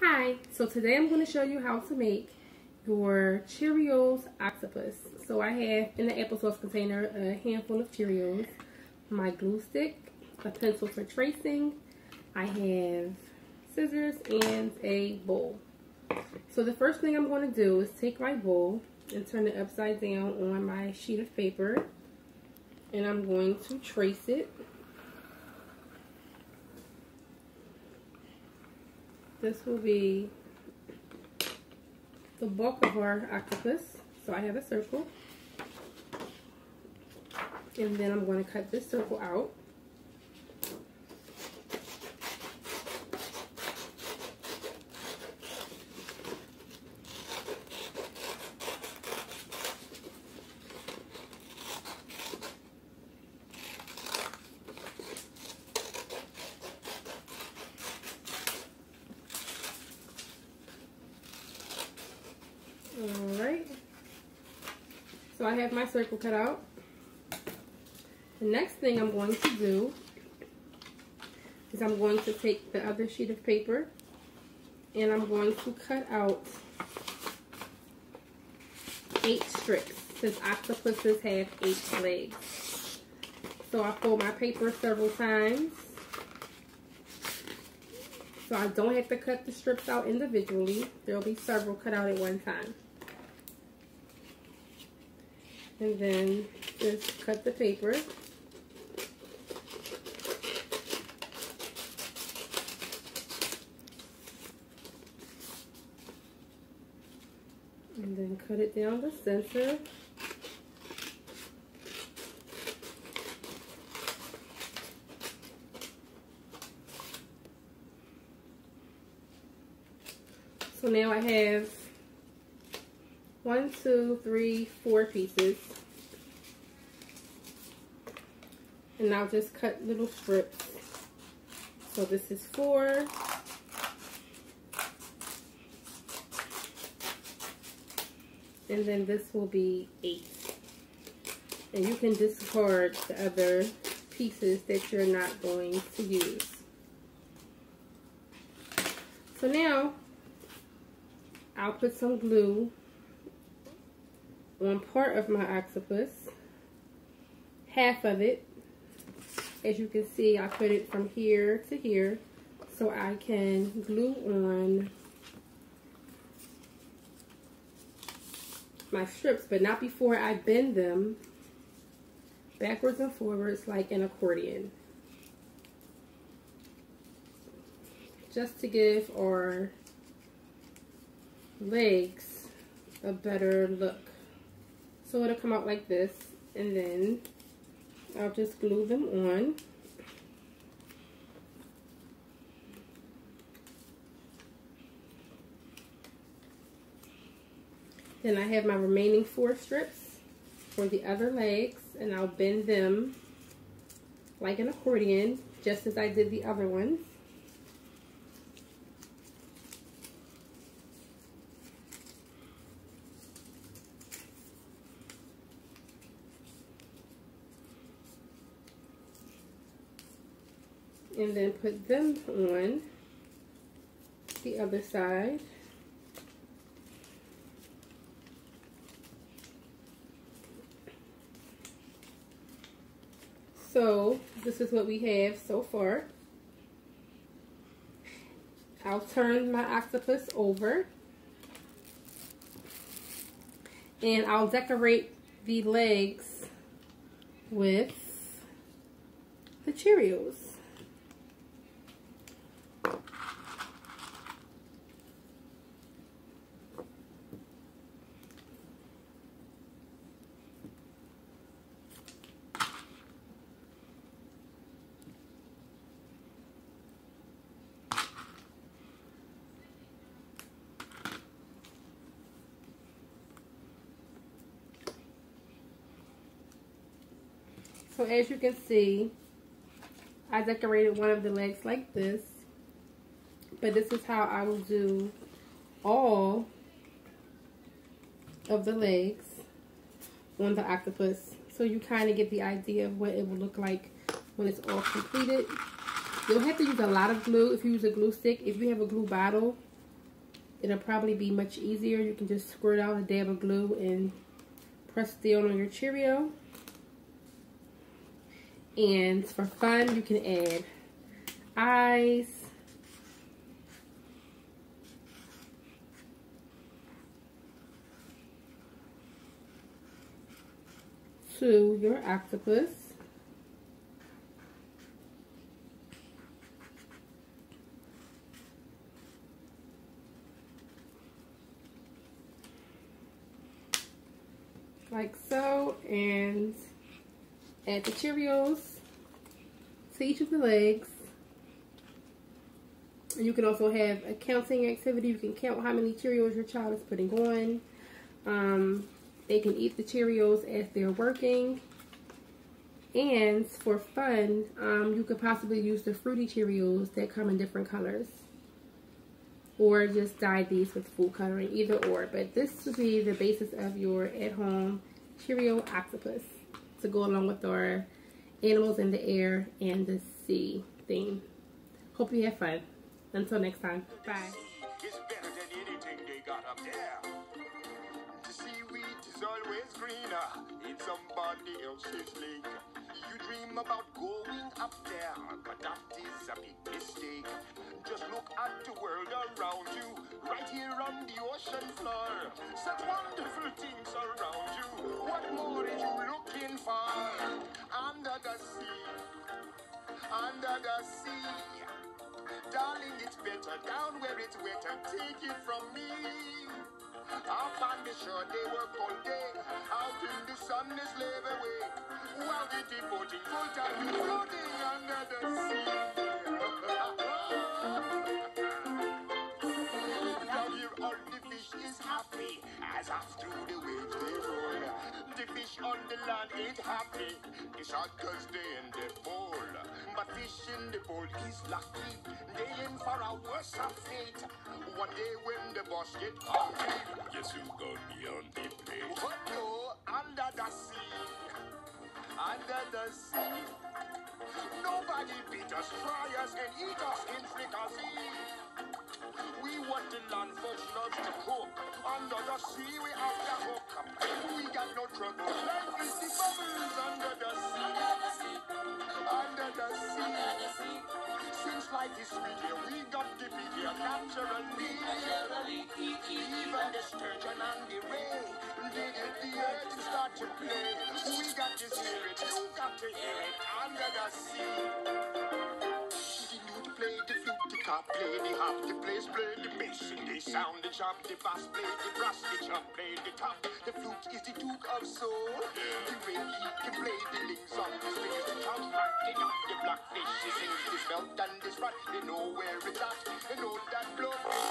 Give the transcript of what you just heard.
Hi, so today I'm going to show you how to make your Cheerios octopus. So I have in the applesauce container a handful of Cheerios, my glue stick, a pencil for tracing, I have scissors, and a bowl. So the first thing I'm going to do is take my bowl and turn it upside down on my sheet of paper and I'm going to trace it This will be the bulk of our octopus. So I have a circle. And then I'm going to cut this circle out. So I have my circle cut out. The next thing I'm going to do is I'm going to take the other sheet of paper and I'm going to cut out eight strips since octopuses have eight legs. So I fold my paper several times so I don't have to cut the strips out individually. There will be several cut out at one time. And then just cut the paper. And then cut it down the center. So now I have one, two, three, four pieces. And I'll just cut little strips. So this is four. And then this will be eight. And you can discard the other pieces that you're not going to use. So now, I'll put some glue on part of my octopus, half of it. As you can see, I put it from here to here so I can glue on my strips, but not before I bend them backwards and forwards like an accordion. Just to give our legs a better look. So it'll come out like this and then I'll just glue them on. Then I have my remaining four strips for the other legs and I'll bend them like an accordion just as I did the other ones. And then put them on the other side. So this is what we have so far. I'll turn my octopus over and I'll decorate the legs with the Cheerios. So as you can see, I decorated one of the legs like this. But this is how I will do all of the legs on the octopus. So you kind of get the idea of what it will look like when it's all completed. You'll have to use a lot of glue if you use a glue stick. If you have a glue bottle, it'll probably be much easier. You can just squirt out a dab of glue and press down on your Cheerio. And for fun, you can add eyes, to your octopus. Like so, and add the Cheerios to each of the legs. And you can also have a counting activity. You can count how many Cheerios your child is putting on. Um, they can eat the Cheerios as they're working. And for fun, um, you could possibly use the fruity Cheerios that come in different colors. Or just dye these with food coloring, either or. But this would be the basis of your at-home Cheerio octopus to go along with our animals in the air and the sea theme. Hope you have fun. Until next time. Bye. You dream about going up there, but that is a big mistake. Look at the world around you, right here on the ocean floor. Such wonderful things around you. What more are you looking for? Under the sea, under the sea. Darling, it's better down where it's wetter. Take it from me. Up on the shore they work all day. Out in the sun they slave away. While the devoting full time floating under the sea. As after the waves they roll. The fish on the land ain't happy. Hot cause they in the bowl. But fish in the bowl is lucky. They in for a worse fate. One day when the boss get hungry, guess who gonna be on the plate? What no, under the sea, under the sea. Nobody beat us, fry us, and eat us in fricassee. We want the land love to cook. Under the sea, we have the hook. We got no trouble. Life is the bubbles under the sea. Under the sea. under the sea. Since life is sweet here, we got to be here naturally. Even the sturgeon and the ray, they get the to start to play. We got to hear it, you got to hear it under the sea the cop play the hop, the bass play the bass, and they sound the chop, the bass play the brass, the chop play the top. The flute is the duke of soul. The way he can play the links on the strings, the chop rocking up the blackfish. He sings this belt and this rod, they know where it's at, they know that blow.